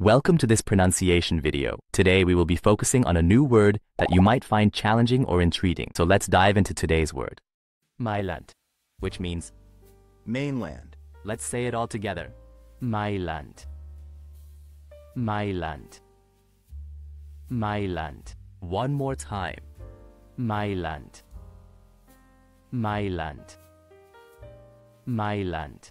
Welcome to this pronunciation video. Today we will be focusing on a new word that you might find challenging or intriguing. So let's dive into today's word. Mailand, which means, Mainland. let's say it all together. Mailand. Mailand. Mailand. One more time. Mailand. Mailand. Mailand.